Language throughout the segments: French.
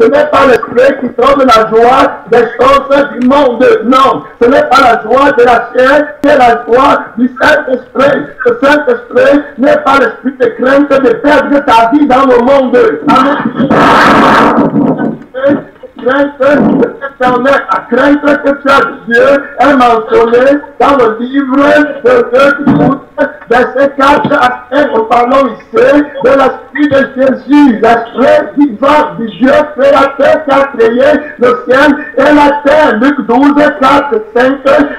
ce n'est pas l'esprit qui trouve la joie des choses du monde. Non, ce n'est pas la joie de la chair, c'est la joie du Saint-Esprit. Le Saint-Esprit n'est pas l'esprit de crainte de perdre ta vie dans le monde. Amen crainte éternelle, la crainte que de Dieu est mentionnée dans le livre de 2 verset 4 à 5, nous parlons ici de l'esprit de Jésus, l'esprit vivant du Dieu créateur qui a créé le ciel et la terre. Luc 12, 4, 5,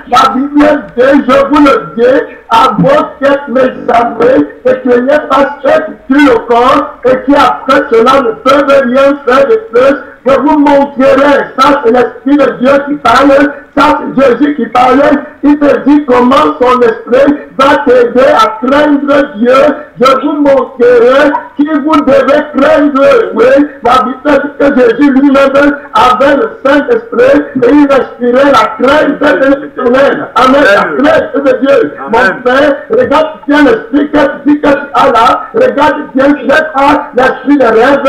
la Bible dit, je vous le dis, à vos têtes mes amis, et que n'y pas ceux qui tuent le corps et qui après cela ne peuvent rien faire de plus je vous montrerai, ça c'est l'Esprit de Dieu qui parle, ça c'est Jésus qui parle, il te dit comment son esprit va t'aider à craindre Dieu. Je vous montrerai qui vous devez craindre. Oui, la Bible que Jésus lui-même avait le Saint-Esprit et il respirait la crainte de l'éternel. Amen. La crainte de Dieu. Mon frère, regarde bien l'esprit que tu dis que tu as là. Regarde bien, ce n'est pas l'esprit de rêve,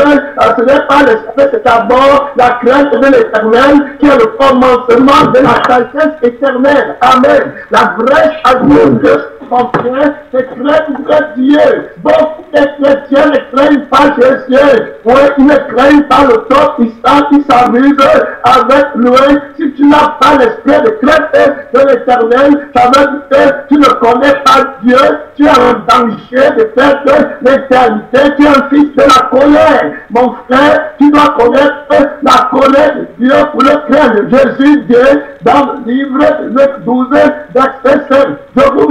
ce n'est pas l'esprit, c'est d'abord la crainte de l'éternel qui est le commencement de la sagesse éternelle. Amen. La vraie sagesse frère, c'est craindre Dieu. Beaucoup de chrétiens ne craignent pas Jésus. Oui, ils ne craignent pas le top, ils s'amusent avec lui. Si tu n'as pas l'esprit de crainte de l'éternel, ça veut dire que tu ne connais pas Dieu, tu es en danger de perdre l'éternité, tu es un fils de la colère. Mon frère, tu dois connaître la colère de Dieu pour le craindre. Jésus dit dans le livre de 12, verset 5, je vous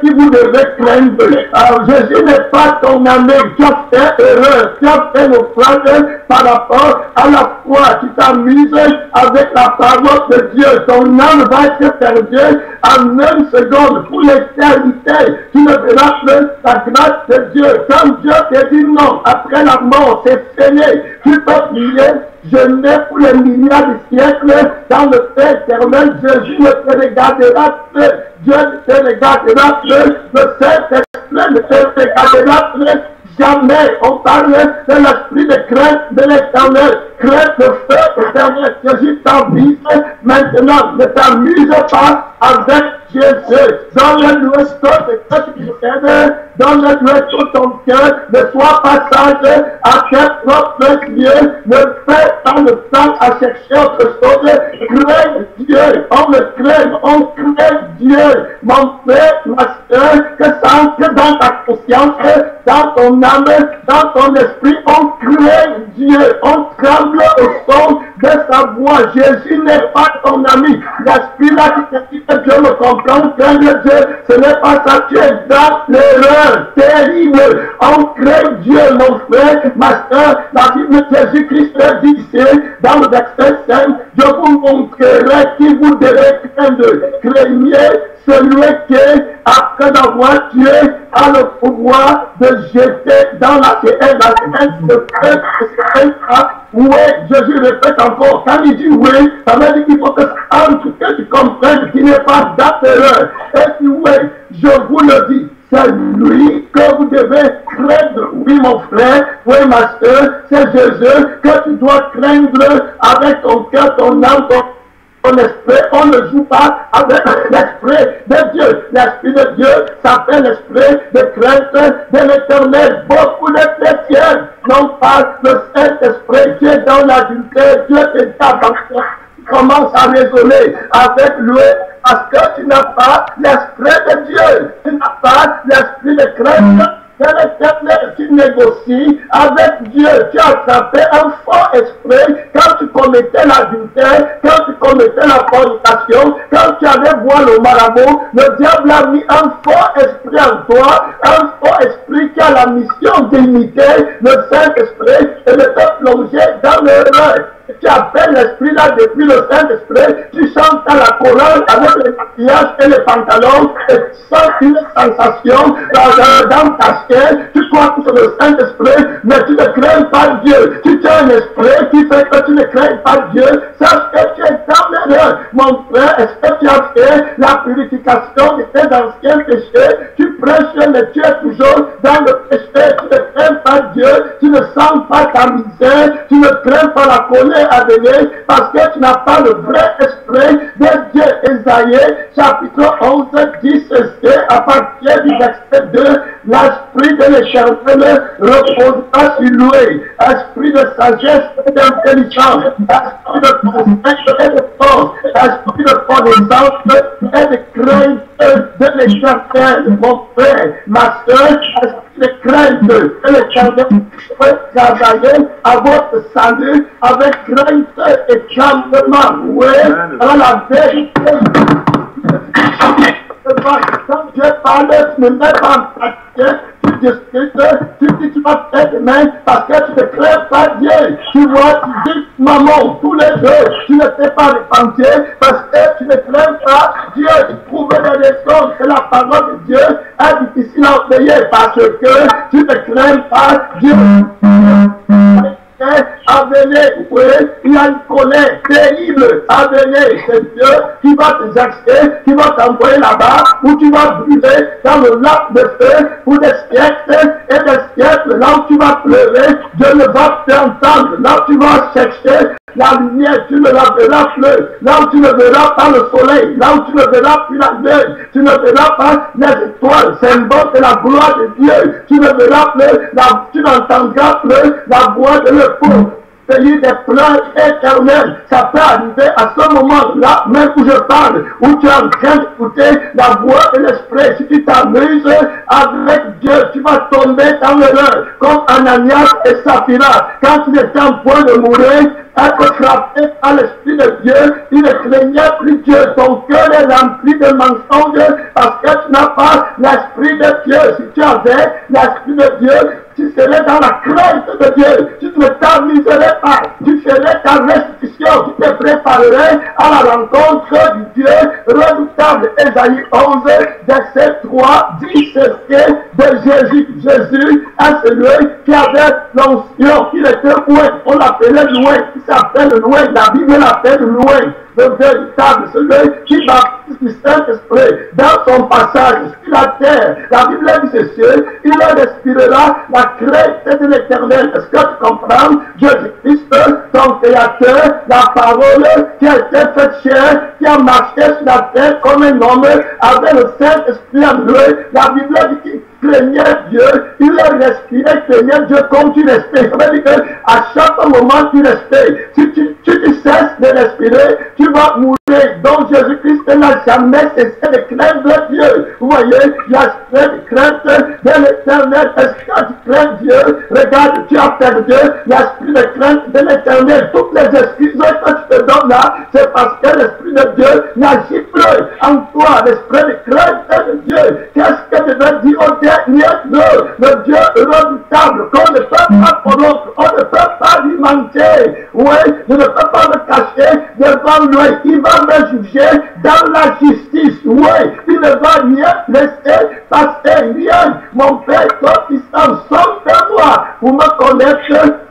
qui vous devez craindre. Alors Jésus n'est pas ton ami, as fait erreur, tu as fait naufrage par rapport à la foi, tu t'amuses avec la parole de Dieu, ton âme va être perdue en une seconde pour l'éternité. Tu ne verras plus la grâce de Dieu. Quand Dieu te dit non, après la mort, c'est fini, tu peux prier je n'ai pour les milliards de siècles dans le Père éternel. Jésus te regardera. Dieu te regardera. Le Saint-Esprit ne te regardera plus. Jamais on parle de l'esprit de crainte de l'éternel. Crainte de feu éternel. Jésus t'avise maintenant. Ne t'amuse pas avec Jésus. Donne-lui ce que tu aides. Donne-lui tout ton cœur. Ne sois pas sage à tes propres yeux. Ne fais pas le temps à chercher autre chose. Crée Dieu. On le crée. On crée Dieu. Mon frère, ma soeur, que ça entre dans ta conscience, dans ton dans ton esprit. On crée Dieu. On tremble au son de sa voix. Jésus n'est pas ton ami. L'esprit là qui te dit que Dieu me comprend, craindre Dieu, ce n'est pas ça. Tu es dans l'erreur terrible. On crée Dieu, mon frère, ma soeur. La Bible de Jésus-Christ dit ici, dans le verset 5, je vous montrerai qui vous devez craindre. Craignez celui qui, après avoir tué, a le pouvoir de jeter dans la terre, la terre de Oui, Jésus répète encore, quand il dit oui, ça veut dire qu'il faut que, que tu comprennes qu'il n'est pas d'affaire. Et si oui, je vous le dis, c'est lui que vous devez craindre. Oui, mon frère, oui, ma soeur, c'est Jésus que tu dois craindre avec ton cœur, ton âme, ton on ne joue pas avec l'esprit de Dieu. L'esprit de Dieu s'appelle l'esprit de crainte de l'éternel. Beaucoup de chrétiens n'ont pas le Saint-Esprit est dans l'adultère. Dieu est dans Tu commences à raisonner avec lui parce que tu n'as pas l'esprit de Dieu. Tu n'as pas l'esprit de crainte c'est l'éternel qui négocie avec Dieu. Tu as attrapé un fort esprit quand tu commettais l'adultère, quand tu commettais la fornication, quand tu allais voir le marabout. Le diable a mis un fort esprit en toi, un fort esprit qui a la mission d'imiter le Saint-Esprit et de te plonger dans l'erreur tu appelles l'esprit là depuis le Saint-Esprit, tu chantes à la chorale avec les maquillages et les pantalons, et tu sens une sensation dans ta chair, tu crois que c'est le Saint-Esprit, mais tu ne crains pas Dieu. Tu as un esprit qui fait que tu ne crains pas Dieu, sache que tu es dans l'erreur. Mon frère, est-ce que tu as fait la purification de tes anciens péchés? Tu prêches, mais tu es toujours dans le péché, tu ne crains pas Dieu, tu ne sens pas ta misère, tu ne crains pas la colère à venir parce que tu n'as pas le vrai esprit de Dieu. Esaïe, chapitre 11, 10, c'est à partir du verset 2, l'esprit de l'éternel reposera sur lui, esprit de sagesse et d'intelligence, esprit de conseil et de force, esprit de connaissance et de crainte de l'éternel, mon frère, ma soeur, esprit de crainte de l'éternel, peut travailler à votre salut avec crainte et calmement. Oui, à la vérité. Quand Dieu parle, tu ne mets pas en pratique, tu discutes, tu dis tu vas faire demain parce que tu ne crains pas Dieu. Tu vois, tu dis maman, tous les deux, tu ne fais pas repentir parce que tu ne crains pas Dieu. Tu trouves des raisons que la parole de Dieu est difficile à obéir parce que tu ne crains pas Dieu à venir, oui, il y a une colère terrible à venir. C'est Dieu qui va te jaxer, qui va t'envoyer là-bas, où tu vas brûler dans le lac de feu pour des siècles et des siècles, là où tu vas pleurer, Dieu ne va t'entendre, là où tu vas chercher la lumière, tu ne la verras plus, là où tu ne verras pas le soleil, là où tu ne verras plus la lune, tu ne verras pas les étoiles, symbole de la gloire de Dieu, tu ne verras plus, la, tu n'entendras plus la voix de le pauvre pays des pleurs éternels. Ça peut arriver à ce moment-là, même où je parle, où tu es en train d'écouter la voix de l'esprit. Si tu t'amuses avec Dieu, tu vas tomber dans l'erreur, comme Ananias et Saphira. Quand il était en point de mourir, être frappé par l'Esprit de Dieu, il ne craignait plus Dieu. Ton cœur est rempli de mensonges parce que tu n'as pas l'Esprit de Dieu. Si tu avais l'Esprit de Dieu, tu serais dans la crainte de Dieu. Tu ne t'amuserais pas. Tu ferais ta préparerais à la rencontre du Dieu redoutable. Ésaïe 11, verset 3, dit ceci de Jésus. Jésus est celui qui avait l'onction. Il était loin. On l'appelait loin. Il s'appelle loin. La Bible l'appelle loin le véritable, celui qui baptise du Saint-Esprit dans son passage sur la terre. La Bible dit ceci, il respirera la crainte de l'éternel. Est-ce que tu comprends? Jésus-Christ, ton créateur, la parole qui a été faite qui a marché sur la terre comme un homme avec le Saint-Esprit en lui. La Bible dit craignait Dieu, il a respiré, craignait Dieu comme tu respires. Ça veut dire qu'à chaque moment tu respires. Si tu, tu, cesses de respirer, tu vas mourir. Donc Jésus-Christ n'a jamais cessé de craindre Dieu. Vous voyez, l'aspect de crainte de l'éternel. Est-ce que tu crains Dieu? Regarde, tu as perdu l'esprit de crainte de l'éternel. Toutes les excuses que tu te donnes là, c'est parce que l'esprit de Dieu n'agit plus en toi. L'esprit de crainte de Dieu. Qu'est-ce que tu veux dire au dernier jour? Le Dieu redoutable qu'on ne peut pas connaître, on ne peut pas lui mentir. Oui, je ne peux pas me cacher devant lui. Il va me juger dans la justice. Oui, il ne va rien laisser passer, rien. Mon Père, toi qui s'en sors de moi, pour me connaître,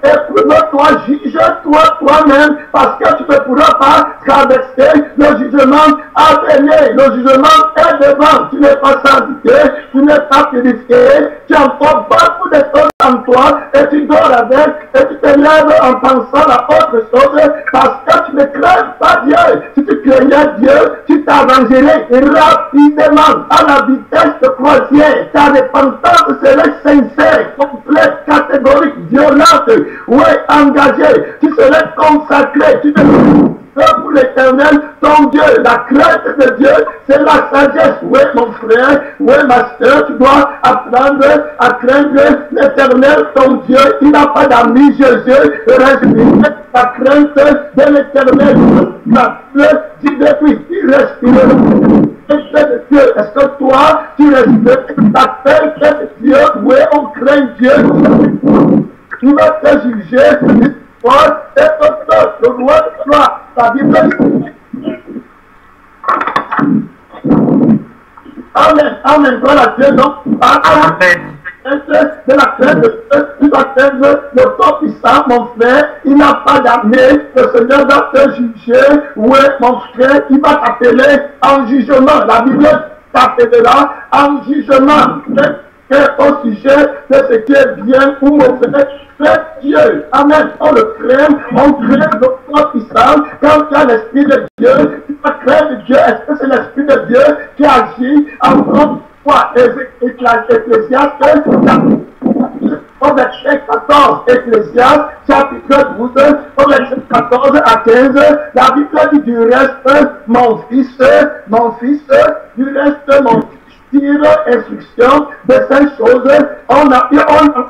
éprouve-toi, juge-toi toi-même, parce que tu ne pourras pas traverser le jugement à venir. Le jugement est devant. Tu n'es pas sanctifié, tu n'es pas purifié, tu as encore beaucoup de choses en toi, et tu dors avec, et tu te lèves en pensant à autre chose, parce que tu ne crains pas Dieu. Si tu craignais Dieu, tu t'avancerais rapidement à la vitesse de croisière. Ta repentance serait sincère, complète, catégorique, violente, oui, engagée. Tu serais consacré, tu pour l'éternel, ton Dieu, la crainte de Dieu, c'est la sagesse. Oui, mon frère, oui, ma soeur, tu dois apprendre à craindre l'éternel, ton Dieu. Il n'a pas d'amis, Jésus, respire la crainte de l'éternel. La fleur, tu depuis, il Dieu. Est-ce que toi, tu respectes ta crainte de Dieu? Oui, on craint Dieu? Il va te juger. Est auteur, le roi de gloire. La Bible dit. Amen, Amen, gloire à Dieu. Donc, Amen. De la crainte de Dieu, tu dois craindre le Tout-Puissant, mon frère. Il n'a pas d'année. Le Seigneur va te juger. Oui, mon frère, il va t'appeler en jugement. La Bible t'appellera en jugement. Au sujet de ce qui est bien ou mauvais. Fais Dieu. Amen. On le craint, on craint notre puissance. Quand tu as l'Esprit de Dieu, tu vas craindre Dieu. Est-ce que c'est l'Esprit de Dieu qui agit en toi Ecclésiaste, au verset 14, Ecclésiaste, chapitre 12, au verset 14 à 15, la Bible dit du reste, mon fils, mon fils, du reste, mon fils, tire instruction de ces choses, on, a,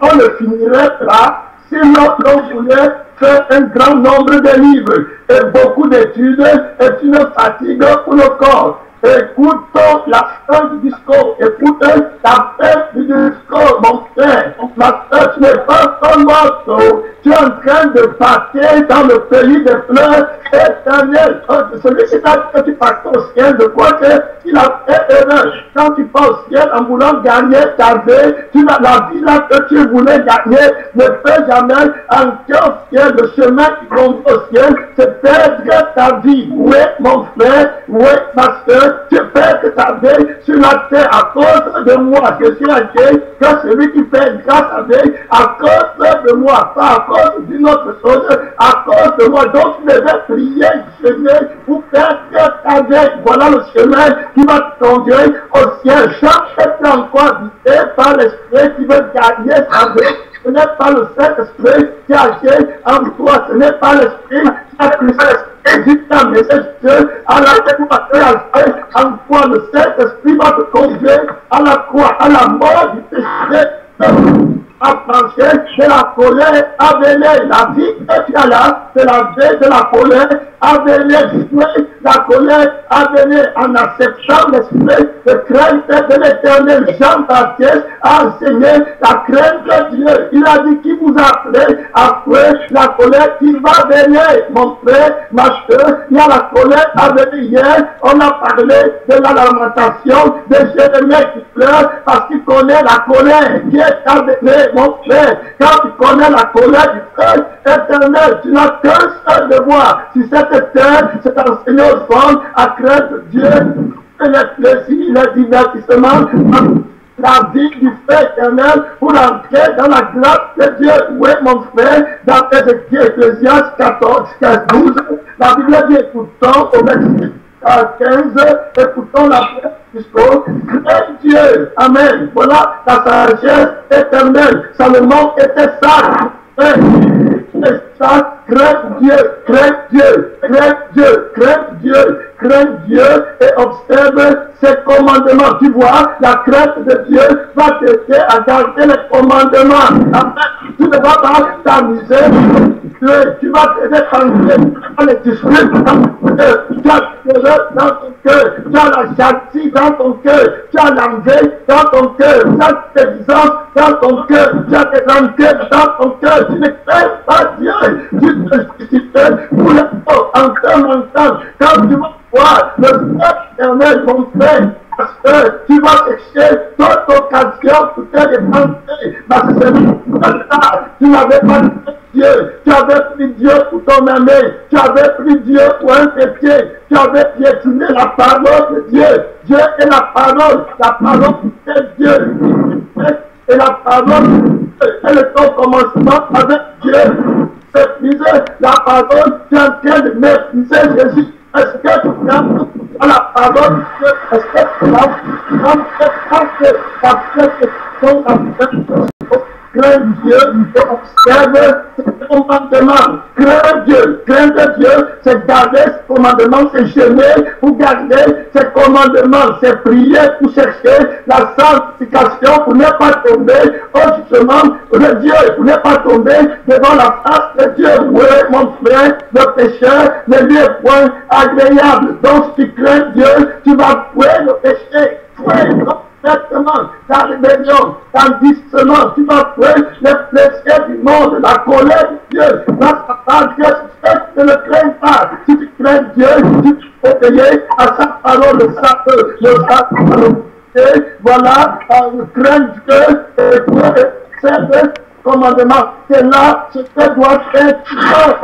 on, le finirait là, si l'on voulait faire un grand nombre de livres et beaucoup d'études est une fatigue pour le corps. Écoutons la fin du discours. Écoute la fin du discours, mon frère. Ma soeur, tu n'es pas seulement Tu es en train de partir dans le pays des fleurs éternelles. Celui qui t'a que tu partes au ciel, de quoi qu'il a fait erreur. Quand tu pars au ciel en voulant gagner ta vie, tu as la vie là que tu voulais gagner. Ne fais jamais un ciel. Le chemin qui conduit au ciel, c'est perdre ta vie. Oui, mon frère? Oui, ma soeur? Tu perds ta vie sur la terre à cause de moi. Je suis à Dieu que celui qui fait grâce à Dieu à cause de moi, pas à cause d'une autre chose, à cause de moi. Donc tu devais prier, Seigneur, pour faire ta vie. Voilà le chemin qui va te conduire au ciel. Chaque encore habité par l'Esprit qui veut gagner sa vie. Ce n'est pas le Saint-Esprit qui agit en toi. Ce n'est pas l'Esprit qui a l'Esprit. Un message Dieu à la croix. En quoi le Saint-Esprit va te conduire à la croix, à la mort du péché affranchir de la colère venir. La vie là, c'est la vie de la colère venir. La colère venir en acceptant l'esprit de crainte de l'éternel. Jean Baptiste a enseigné la crainte de Dieu. Il a dit qu'il vous a appelé à la colère qui va venir. Mon frère, ma soeur, il y a la colère à venir. Hier, on a parlé de la lamentation de Jérémie qui pleure parce qu'il connaît la colère qui est à venir mon frère, quand tu connais la colère du Père éternel, tu n'as qu'un seul devoir. Si cette terre, c'est enseigné aux hommes à craindre Dieu, et les plaisirs, les divertissements, la vie du Père éternel pour entrer dans la grâce de Dieu. Oui, mon frère, dans Ecclésiaste 14, 15, 12, la Bible dit, écoutons au verset 15, écoutons la discours, crains Dieu. Amen. Voilà la sagesse éternelle. Salomon était sage. Crains Dieu, crains Dieu, crains Dieu, crains Dieu, crains Dieu et observe ses commandements. Tu vois, la crainte de Dieu va t'aider à garder les commandements. Tu ne vas pas t'amuser tu vas te défendre dans les disciples, tu as dans ton cœur, tu as la jalousie dans ton cœur, tu as l'envie dans ton cœur, tu as l'exigence dans ton cœur, tu as des rancœurs dans ton cœur, tu ne fais pas Dieu, tu te justifies pour le en temps en temps, quand tu vas voir le Père éternel, mon frère, que tu vas chercher toute occasion pour te défendre, parce que c'est tu n'avais pas Dieu, tu avais pris Dieu pour ton ami, tu avais pris Dieu pour un pépier, tu avais piétiné la parole de Dieu. Dieu est la parole, la parole c'est Dieu. Et la parole, c'est le ton commencement avec Dieu. La parole, tu es en train de Jésus. Est-ce que tu prends à la parole de Dieu? Est-ce que tu prends que la que crains Dieu et observe ses commandements. Crains Dieu, craindre Dieu, c'est garder ses commandements, c'est jeûner pour garder ses commandements, c'est prier pour chercher la sanctification pour ne pas tomber au jugement de Dieu, pour ne pas tomber devant la face de Dieu. Oui, mon frère, le pécheur ne lui est point agréable. Donc, si tu crains Dieu, tu vas fouer le péché. Ta rébellion, ta dissonance, tu vas trouver les plaisirs du monde, la colère de Dieu, la parole Dieu, tu ne le crains pas. Si tu crains Dieu, tu peux payer à sa parole, le sapeur, le sapeur. Et voilà, crains Dieu, et Dieu, c'est commandement. C'est là ce que doit faire tout homme.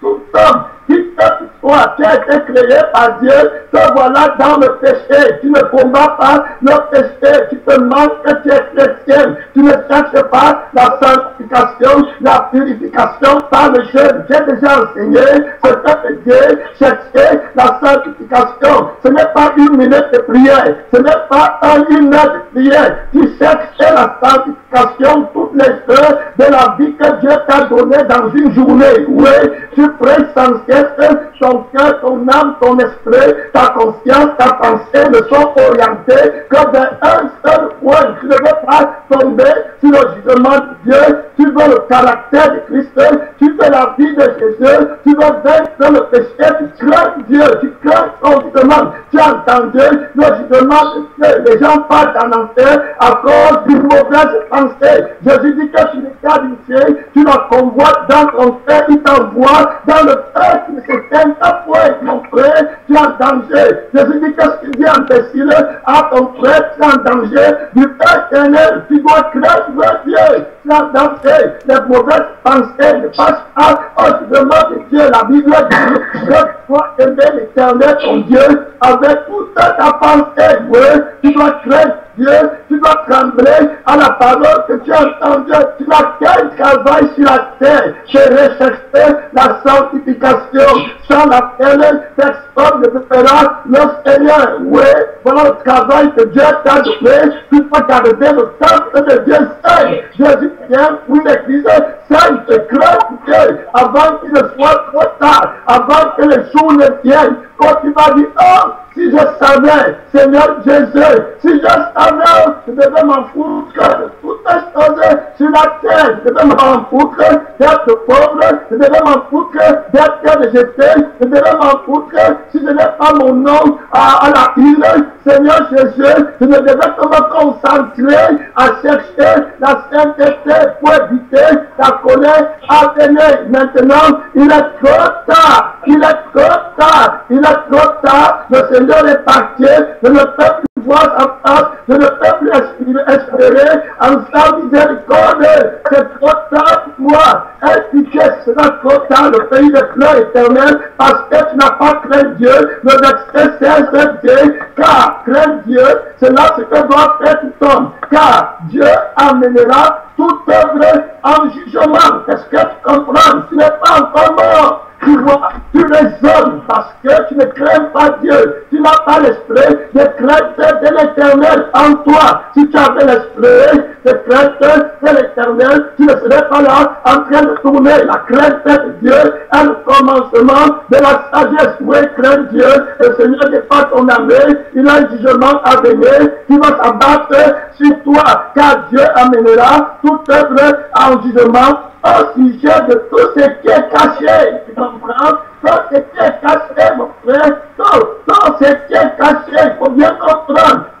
Tout homme qui fait as été créé par Dieu, te voilà dans le péché. Tu ne combats pas le péché. Tu te manques que tu es chrétien. Tu ne cherches pas la sanctification, la purification par le jeûne. J'ai déjà enseigné ce que Dieu chercher la sanctification. Ce n'est pas une minute de prière. Ce n'est pas une heure de prière. Tu cherches la sanctification toutes les heures de la vie que Dieu t'a donnée dans une journée. Oui, tu pries sans cesse ton cœur, ton âme, ton esprit, ta conscience, ta pensée ne sont orientées que vers un seul point. Tu ne veux pas tomber sur le jugement de Dieu. Tu veux le caractère de Christ. Tu veux la vie de Jésus. Tu veux vaincre le péché. Tu crains Dieu. Tu crains son jugement. Tu as entendu le jugement de Dieu. Les gens partent en enfer à cause d'une mauvaise pensée. Jésus dit que tu n'es qu'à tu la convoites dans ton frère, il t'envoie dans le feu qui ne pas point, mon frère, tu es en danger. Jésus dit qu'est-ce qu'il dit en à ton frère, tu es danger du Père éternel, tu dois craindre Dieu, tu es en danger. Les mauvaises pensées ne passent pas au demande de Dieu. La Bible dit que tu dois aimer l'éternel, ton Dieu, avec toute ta pensée. Tu dois craindre Dieu, tu dois trembler à la parole que tu as entendue. Tu n'as qu'un travail sur la terre, c'est rechercher la sanctification sans laquelle personne ne fera le Seigneur. Oui, voilà le travail que Dieu t'a donné. Tu dois garder le temple de Dieu saint. Jésus vient pour l'église sainte, crains Dieu avant qu'il ne soit trop tard, avant que les jours ne viennent. Quand tu vas dire, oh, si je savais, Seigneur Jésus, si je savais, je devais m'en foutre toutes les choses sur la terre. Je devais m'en foutre d'être pauvre, je devais m'en foutre d'être rejeté, je devais m'en foutre si je n'ai pas mon nom à, la île. Seigneur Jésus, je devais pas me concentrer à chercher la sainteté pour éviter la colère à venir. Maintenant, il est trop tard, il est trop tard, il est trop tard. Le Seigneur est parti, je ne peux plus voir sa face, je ne peux plus espérer en sa miséricorde. C'est trop tard pour moi. Est-ce ce sera trop tard le pays de pleurs éternel parce que tu n'as pas craint Dieu. Le verset 16 dit, car craint Dieu, c'est là ce que doit faire tout homme. Car Dieu amènera toute œuvre en jugement. Est-ce que tu comprends? Tu n'es pas encore mort tu vois, tu raisonnes parce que tu ne crains pas Dieu. Tu n'as pas l'esprit de crainte de l'éternel en toi. Si tu avais l'esprit de crainte de l'éternel, tu ne serais pas là en train de tourner. La crainte de Dieu est le commencement de la sagesse. Oui, crains Dieu? Le Seigneur n'est pas ton ami. Il a un jugement à venir qui va s'abattre sur toi. Car Dieu amènera toute œuvre en jugement au sujet de tout ce qui est caché. Tu comprends? Tout ce qui est caché, mon frère. Tout, tout ce qui est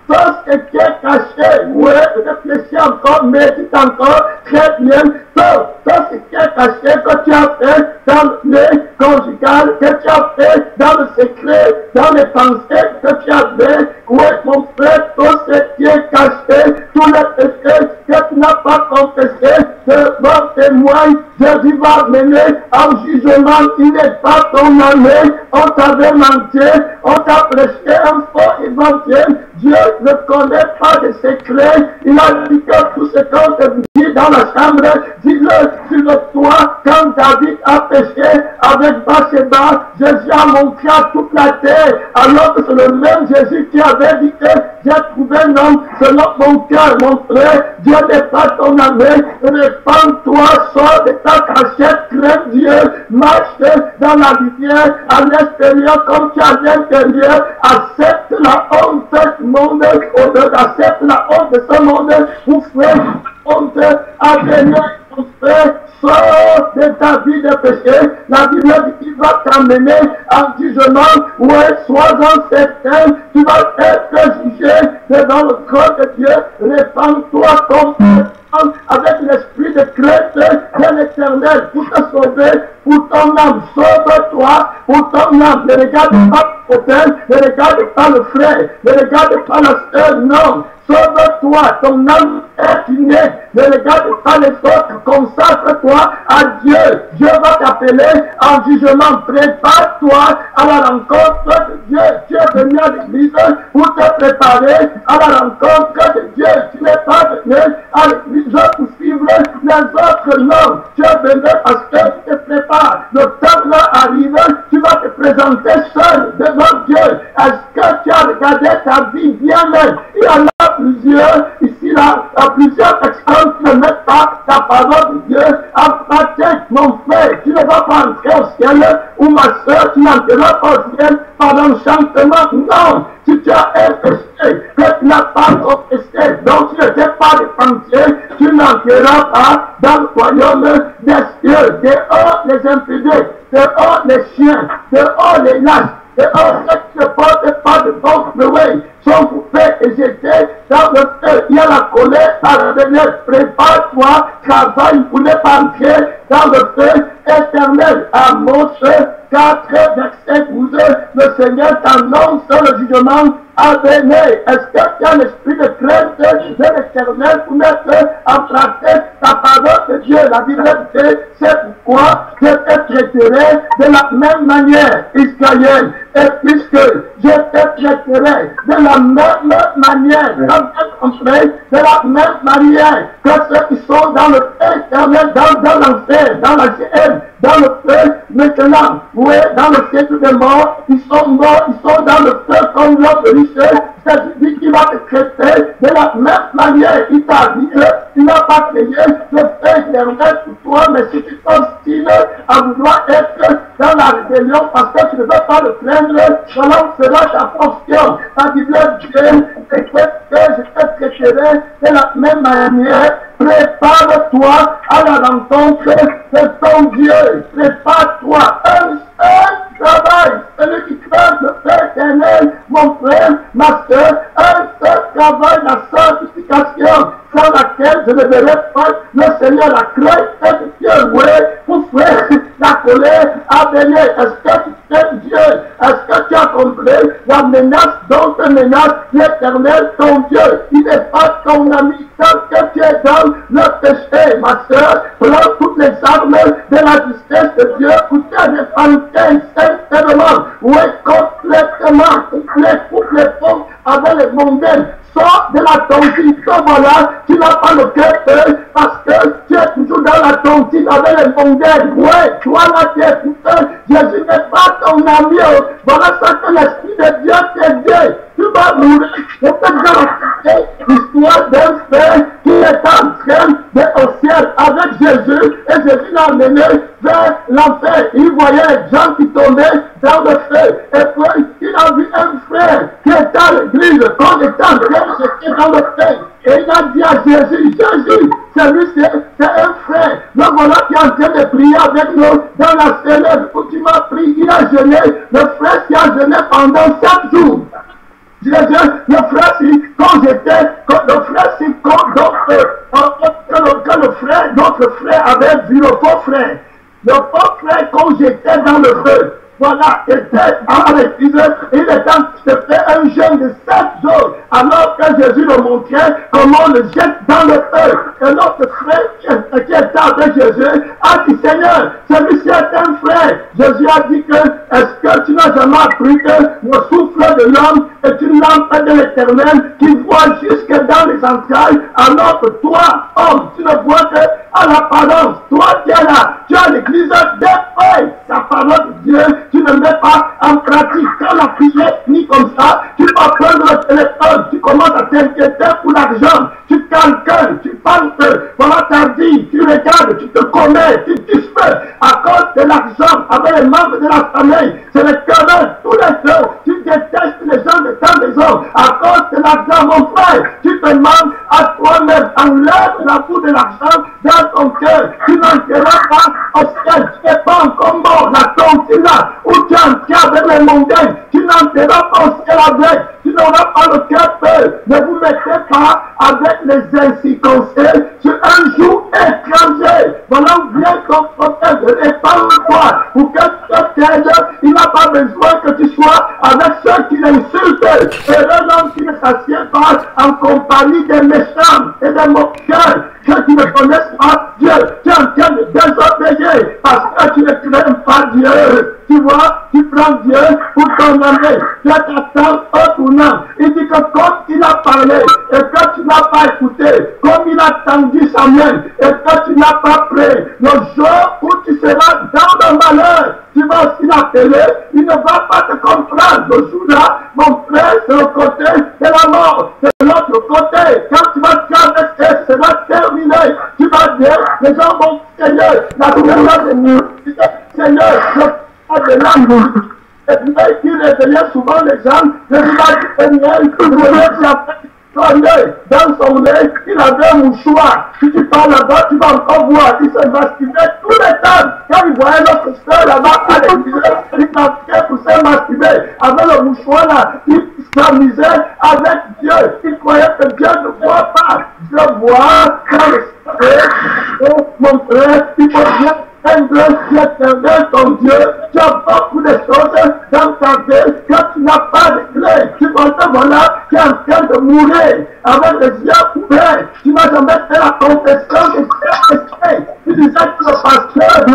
caché, il faut bien comprendre. Tout ce qui est caché, oui, réfléchis encore, médite encore, très bien. Tout, tout ce qui est caché que tu as fait dans le conjugal, que tu as fait dans le secret, dans les pensées que tu as fait, oui, mon frère, tout ce qui est caché, tous les péchés que tu n'as pas confessé, devant témoin, Jésus va mener en jugement, il n'est pas ton ami, on t'avait menti, on t'a prêché un faux évangile, Dieu ne connaît pas de secrets. Il a dit que tout ce qu'on te dit dans la chambre, dis-le sur le toit. Quand David a péché avec Bathsheba, Jésus a montré à toute la terre. Alors que c'est le même Jésus qui avait dit que j'ai trouvé un homme selon mon cœur, mon frère. Dieu n'est pas ton ami. Répands-toi, sors de ta cachette, crains Dieu, marche dans la lumière, à l'extérieur comme tu as l'intérieur. Accepte la honte monde, on accepte la honte de ce monde pour faire honte à venir pour faire sort de ta vie de péché. La Bible dit qu'il va t'amener en jugement. Ouais, sois-en certain, tu vas être jugé devant le trône de Dieu. Répands-toi ton avec l'esprit de crainte de l'éternel pour te sauver, pour ton âme. Sauve-toi pour ton âme. Ne regarde pas l'hôtel, ne regarde pas le frère, ne regarde pas la sœur, non. Sauve-toi, ton âme est innée. Ne regarde pas les autres, consacre-toi à Dieu. Dieu va t'appeler en jugement. Prépare-toi à la rencontre de Dieu. Tu es venu à l'église pour te préparer à la rencontre de Dieu. Tu n'es pas venu à l'église pour suivre les autres non. Tu es venu parce que tu te prépares. Le temps là arrive, tu vas te présenter seul devant Dieu. Est-ce que tu as regardé ta vie bien? Même Il y en a plusieurs là, à plusieurs personnes qui ne mettent pas la parole de Dieu en pratique. Mon frère, tu ne vas pas entrer au ciel ou ma soeur, tu n'entreras pas au ciel par l'enchantement. Non, si tu as un péché que tu n'as pas confessé, donc tu n'étais pas dépensier, tu n'entreras pas dans le royaume des cieux. Dehors les impudents, dehors les chiens, dehors les lâches, dehors ceux qui ne portent pas de bons fruits sont coupés et jetés dans le feu. Il y a la colère à revenir. Prépare-toi, travaille pour ne pas entrer dans le feu éternel. Amos 4, verset 12. Le Seigneur t'annonce le jugement à. Est-ce que tu as l'esprit de crainte de l'éternel pour mettre en pratique ta parole de Dieu? La Bible dit, c'est pourquoi je te traiterai de la même manière, Israël. Et puisque traiterai de la même manière, de la même manière que ceux qui sont dans le dans, l'enfer, dans la GM, dans le feu, maintenant, oui, dans le siècle des morts, ils sont morts, ils sont dans le feu comme l'homme de lycée, c'est lui qui va te traiter de la même manière. Il t'a dit tu n'as pas créé le feu éternel pour toi, mais si tu t'obstines à vouloir être dans la rébellion parce que tu ne veux pas le plaindre, alors sera ta portion. La Bible dit que je te traiterai de la même manière. Prépare-toi à la rencontre de ton Dieu. Prépare-toi un travail. Celui qui craint le Père éternel, mon frère, ma soeur, un seul travail, la sanctification, sans laquelle je ne verrai pas le Seigneur, la crainte Dieu, oui, pour faire la colère à venir. Est-ce que tu sais Dieu? Est-ce que tu as compris la menace dont te menace l'éternel, ton Dieu? Il n'est pas ton ami tant que tu es dans le péché, ma soeur. Prends toutes les armes de la justesse de Dieu pour te défendre sincèrement, oui, complètement, complètement, complètement avec les mondaines sors de la tontine. Voilà, tu n'as pas le cœur parce que tu es toujours dans la tontine avec les mondaines. Ouais, toi là, tu es tout seul. Jésus n'est pas ton ami. Voilà ça que l'Esprit de Dieu t'a dit. Tu vas mourir. Je te raconter l'histoire d'un frère qui est en train de au ciel avec Jésus et Jésus l'a amené vers l'enfer. Il voyait les gens qui tombaient dans le feu. Et puis, il a vu un frère qui était à l'église quand il était en train se dans le feu. Et il a dit à Jésus, Jésus, c'est lui, c'est un frère. Le voilà qui est en train de prier avec nous dans la célèbre où tu m'as pris. Il a jeûné, le frère qui a jeûné pendant sept jours. Je le frère, si, quand j'étais, le frère, si, quand, donc, euh, quand, le, quand le frère, notre frère avait vu le faux frère, le faux frère, quand j'étais dans le feu, voilà, à l'église, il était de faire un jeûne de sept jours, alors que Jésus le montrait comment on le jette dans le feu. Et notre frère qui était avec Jésus a dit, Seigneur, celui-ci est un frère. Jésus a dit que, est-ce que tu n'as jamais appris que le souffle de l'homme est une lampe de l'éternel qui voit jusque dans les entrailles, alors que toi, homme, tu ne vois que à l'apparence. Toi qui es là, tu as l'église feuilles, la parole de Dieu, tu ne mets pas en pratique. Quand la prière finit comme ça, tu vas prendre le téléphone, tu commences à t'inquiéter pour l'argent, tu calcules, tu penses, voilà ta vie, tu regardes, tu te connais, tu disputes à cause de l'argent avec les membres de la famille. C'est le cœur tous les jours. Tu détestes les gens de ta maison à cause de l'argent, mon frère. Tu te demandes à toi-même, enlève la boue de l'argent ton cœur. Tu n'entreras pas au ciel. Tu n'es pas en combo. La là, où tu entres avec les mondains. Tu n'entreras pas au ciel avec. Tu n'auras pas le cœur peur. Ne vous mettez pas avec les incirconcis sur un jour étranger. Voilà où vient ton prophète. Répare-toi pour que tu. Il n'a pas besoin que tu sois avec ceux qui l'insultent. Et un homme qui ne s'assied pas en compagnie des méchants et des moqueurs. Ceux qui ne connaissent pas Dieu, tu es en train de désobéir parce que tu ne n'aimes pas Dieu. Tu vois, tu prends Dieu pour condamner. Tu t'attends au tournant. Il dit que comme il a parlé et que tu n'as pas écouté, comme il a tendu sa main et que tu n'as pas pris, le jour où tu seras dans le malheur, tu vas aussi l'appeler, il ne va pas te comprendre. Le jour-là, mon frère, c'est le côté de la mort, les gens vont, Seigneur, la douleur de nous. Seigneur. Et puis, il réveillait souvent les gens, je lui ai Seigneur, je dans son nez, il avait un mouchoir. Si tu parles là-bas, tu vas encore voir. Il se masturbait tous les temps. Quand il voyait notre soeur là-bas il pratiquait pour se. Avec le mouchoir là, il s'amusait avec Dieu. Il croyait que Dieu ne voit pas. Dieu voit quand le Oh, mon frère, il faut bien Aime-le, éternel, ton Dieu. Tu as beaucoup de choses dans ta vie que tu n'as pas de clé. Tu penses, voilà, tu es en train de mourir avec les yeux ouverts. Tu n'as jamais fait la confession de tes péchés. Tu disais que le pasteur,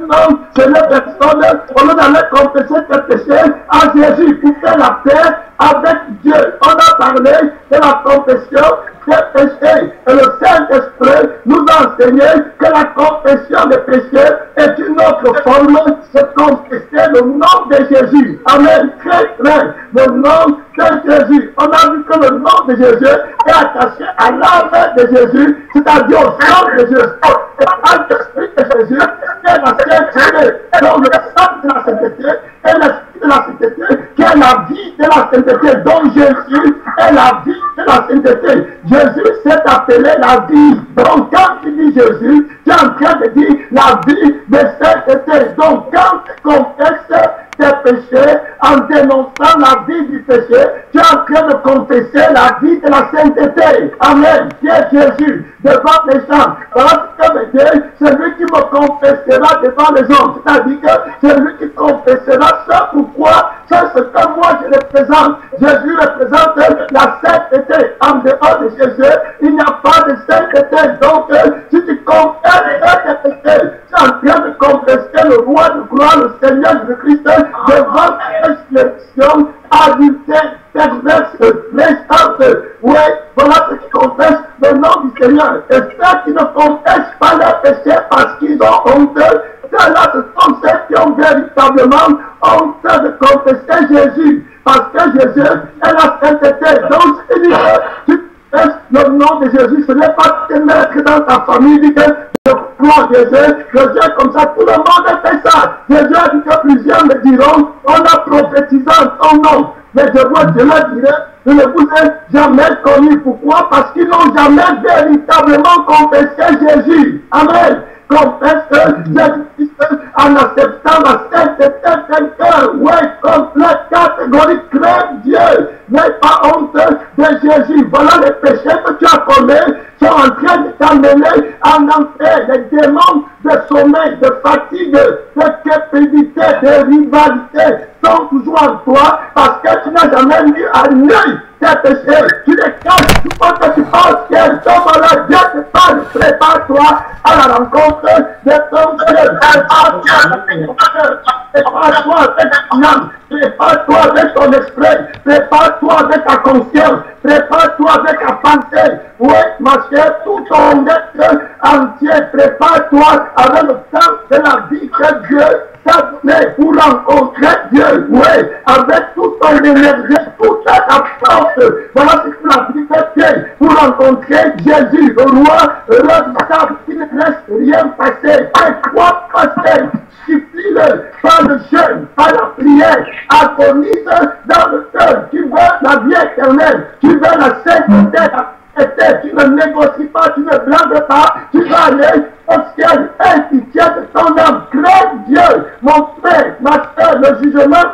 non, c'est les personnes, au lieu d'aller confesser tes péchés à Jésus pour faire la paix avec Dieu. On a parlé de la confession des péchés. Et le Saint-Esprit nous a enseigné que la confession des péchés est une autre forme de confesser le nom de Jésus. Amen. Très très. Le nom de Jésus. On a vu que le nom de Jésus est attaché à l'âme de Jésus, c'est-à-dire au sang de Jésus. Et l'Esprit de Jésus est la sainteté. Donc le sang de la sainteté est la sainteté, qui est la vie de la sainteté, dont Jésus est la vie de la sainteté. Jésus s'est appelé la vie. Donc quand tu dis Jésus, tu es en train de dire la vie de sainteté. Donc quand tu confesses tes péchés en dénonçant la vie du péché, tu es en train de confesser la vie de la sainteté. Amen. Dieu Jésus devant les gens. Parce que Dieu, celui qui me confessera devant les hommes. C'est-à-dire que celui qui confessera ça pourquoi c'est ce que moi je représente. Jésus représente la sainteté. En dehors de Jésus, il n'y a pas de sainteté. Donc, si tu confesses tes péchés, tu es en train de confesser le roi de gloire, le Seigneur Jésus-Christ, devant l'expression adultère, perverse, méchante. Oui, voilà ce qui confesse le nom du Seigneur. Et ceux qui ne confessent pas leurs péchés parce qu'ils ont honte, ceux-là, ce sont ceux qui ont véritablement honte de confesser Jésus. Parce que Jésus est la sainteté. Donc, il dit le nom de Jésus. Ce n'est pas te mettre dans ta famille, dit que je crois Jésus, Jésus comme ça, tout le monde fait ça. Jésus a dit que plusieurs me diront, on a prophétisé en ton nom. Mais je vois, je leur dirai, je ne vous ai jamais connu. Pourquoi? Parce qu'ils n'ont jamais véritablement confessé Jésus. Amen confesse Jésus-Christ en acceptant la sainteté d'un cœur, oui, complète, catégorique, crains Dieu, n'aie pas honte de Jésus. Voilà les péchés que tu as commis, sont en train de t'amener en enfer, les démons de sommeil, de fatigue, de cupidité, de rivalité sont toujours en toi parce que tu n'as jamais mis à l'œil tes péchés. Tu les caches, tu penses que tu penses qu'elles sont malades. Dieu te parle, prépare-toi à la rencontre de ton Dieu. Prépare-toi Jésus, le roi, le roi du sable, qui ne laisse rien passer. Et quoi passer supplie-le. Par le jeûne, par la prière, agonise dans le cœur. Tu veux la vie éternelle, tu veux la sainteté, la tu ne négocies pas, tu ne blagues pas, tu vas aller au ciel, aie pitié de ton âme, crains Dieu, mon frère, ma soeur, le jugement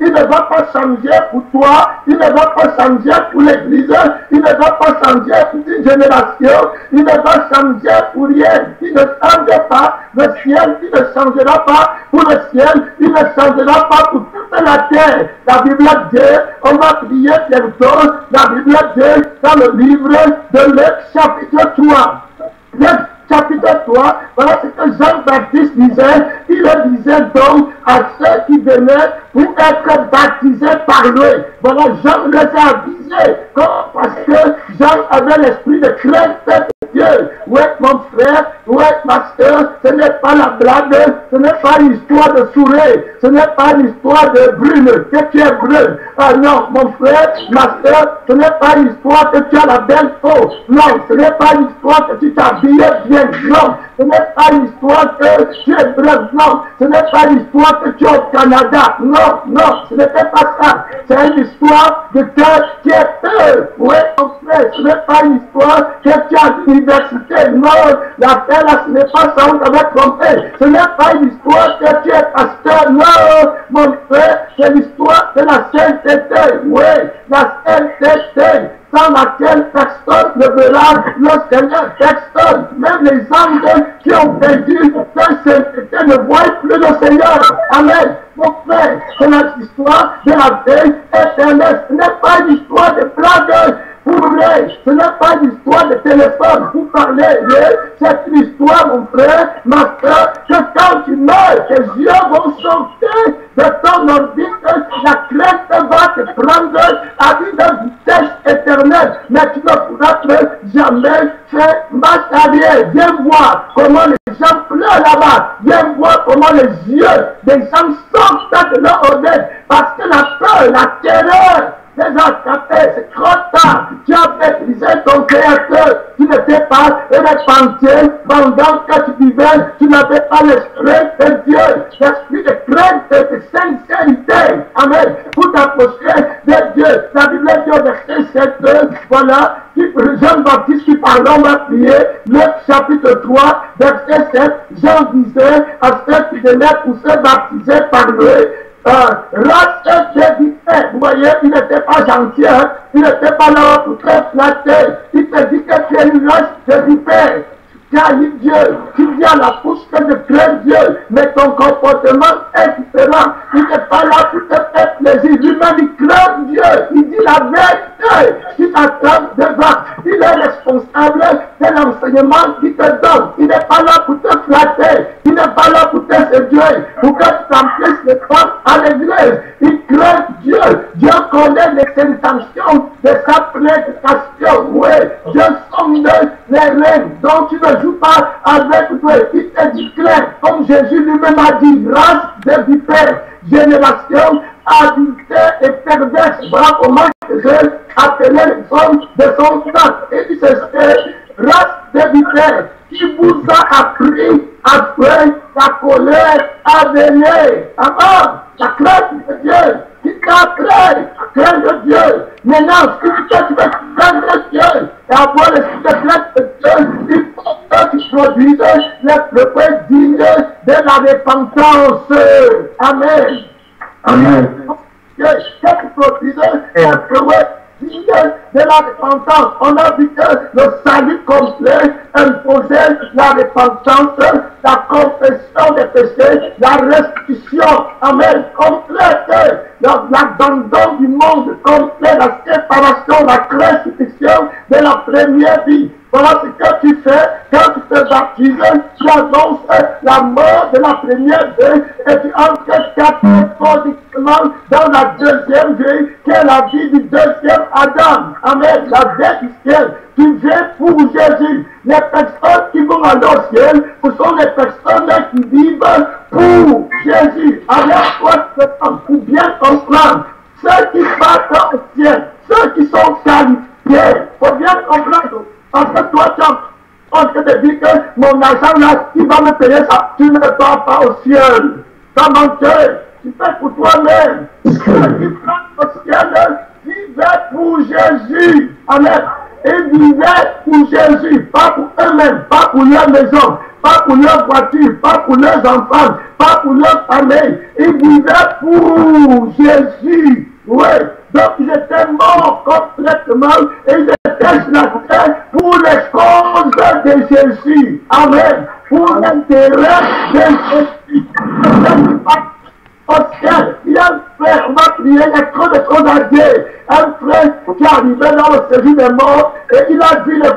il ne va pas changer pour toi, il ne va pas changer pour l'Église, il ne va pas changer pour une génération, il ne va changer pour rien, il ne change pas le ciel, il ne changera pas pour le ciel, il ne changera pas pour toute la terre. La Bible dit, on va prier bientôt, la Bible dit dans le livre de Luc chapitre 3. Luc chapitre 3, voilà ce que Jean-Baptiste disait. Il le disait donc à ceux qui venaient pour être baptisés par lui. Voilà, Jean les a avisés, parce que Jean avait l'esprit de crainte Oui, mon frère, oui, ma soeur, ce n'est pas la blague, ce n'est pas l'histoire de sourire, ce n'est pas l'histoire de brune, que tu es brune. Ah non, mon frère, ma soeur, ce n'est pas l'histoire que tu as la belle peau. Non, ce n'est pas l'histoire que tu t'habillais bien. Non, ce n'est pas l'histoire que tu es. Non, ce n'est pas l'histoire que tu es au Canada. Non, non, ce n'était pas ça. C'est une histoire de cœur qui est peur. Oui, mon frère, ce n'est pas une histoire que tu as l'université. Non, la paix là, ce n'est pas ça, on t'avait trompé. Ce n'est pas une histoire que tu es pasteur. Non, mon frère, c'est l'histoire de la sainteté. Oui, la sainteté sans laquelle personne ne verra le Seigneur. Personne, même les anges qui ont perdu sainteté ne voient plus le Seigneur. Amen. Mon frère, c'est l'histoire de la paix éternelle. Ce n'est pas une histoire de blague ce n'est pas l'histoire de téléphone pour parler. C'est une histoire, mon frère, ma soeur, que quand tu meurs, tes yeux vont sauter de ton orbite, la crainte va te prendre à une vitesse éternelle. Mais tu ne pourras plus jamais faire marche arrière. Viens voir comment les gens pleurent là-bas. Viens voir comment les yeux des gens sortent de leur orbite. Parce que la peur, la terreur, c'est trop tard. Tu as méprisé ton créateur. Tu n'étais pas répandu pendant que tu vivais. Tu n'avais pas l'esprit de Dieu, l'esprit de crainte et de sincérité. Amen. Pour t'approcher de Dieu. La Bible dit au verset 7, voilà, Jean-Baptiste qui parle, on va prier, le chapitre 3, verset 7, Jean disait à ceux qui venaient pour se baptiser par lui, Lorsque Jésus fait, vous voyez, il n'était pas gentil, hein? il n'était pas là pour te flatter. Il te dit que tu es une race de eu Dieu, tu viens à la que de craindre Dieu, mais ton comportement est différent. Il n'est pas là pour te faire plaisir. Lui-même, il craint Dieu. Il dit la vérité. Tu t'attends devant. Il est responsable de l'enseignement qu'il te donne. Il n'est pas là pour te flatter. Il n'est pas là pour te séduire. Pour que tu t'emplisses les femmes à l'église. Il craint Dieu. Dieu connaît les intentions de sa prédication. Oui, Dieu sonde les règles dont tu ne joues pas avec. Il te dit clair, comme Jésus lui-même a dit, race de vipères, génération adultère et perverse. Jésus appelait les hommes de son temps. Et il se race de vipères qui vous a appris à faire la colère à venir. Amen. La crainte de Dieu qui t'appelle à craindre Dieu. Maintenant, si tu veux craindre Dieu et avoir l'esprit de crainte de Dieu, produises les fruits dignes de la repentance. Amen. Amen. Que tu produises les fruits de la repentance. On a vu que le salut complet imposait la repentance, la confession des péchés, la restitution, amen, complète, l'abandon du monde complet, la séparation, la crucifixion de la première vie. Voilà ce que tu fais quand tu te baptises. Tu annonces la mort de la première vie et tu entres catégoriquement dans la deuxième vie, qui est la vie du deuxième Adam. Amen. La vie du ciel. Tu viens pour Jésus. Les personnes qui vont aller au ciel, ce sont les personnes qui vivent pour Jésus. Alors, toi, pour bien comprendre, ceux qui partent au ciel, ceux qui sont qualifiés, il faut bien comprendre parce que toi, tu as On te dit que mon argent là, qui va me payer ça Tu ne pars pas au ciel. Ça manqué. Tu fais pour toi-même. Qui prennent au ciel vivaient pour Jésus. Amen. Ils vivaient pour Jésus, pas pour eux-mêmes, pas pour leur maison, pas pour leur voiture, pas pour leurs enfants, pas pour leur famille. Ils vivaient pour Jésus. Oui. Donc ils étaient morts complètement et ils étaient sur pour les causes de Jésus. Amen. Pour l'intérêt de Jésus. Il y a un frère, va prier, il a trop de dire. Un frère qui est arrivé dans le séjour des morts et il a dit les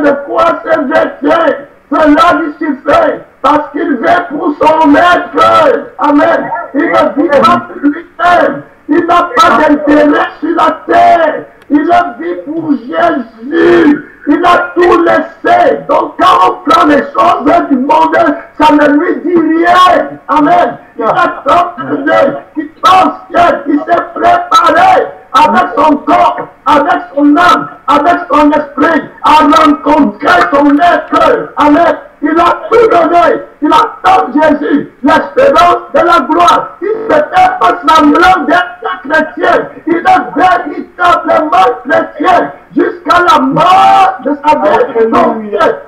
de quoi se vêtir, cela lui suffit parce qu'il vit pour son maître. Amen. Il ne vit pas pour lui-même. Il n'a pas d'intérêt sur la terre. Il vit pour Jésus. Il a tout laissé. Donc quand on prend les choses du monde, ça ne lui dit rien. Amen. Il a tant qui pense qu'il s'est préparé avec son corps, avec son âme, avec son esprit, à rencontrer son être. Il a tout donné. Il attend Jésus, l'espérance de la gloire. Il ne fait pas semblant d'être chrétien. Il est véritablement chrétien jusqu'à la mort de sa vie. Donc,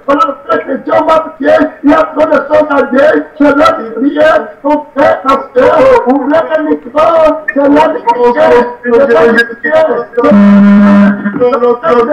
pendant que chrétien va prier, il y a trop de choses à dire. C'est l'heure de prier. Mon frère, pasteur, ouvrez le micro. C'est l'heure de prier. C'est l'heure de prier. C'est l'heure de prier.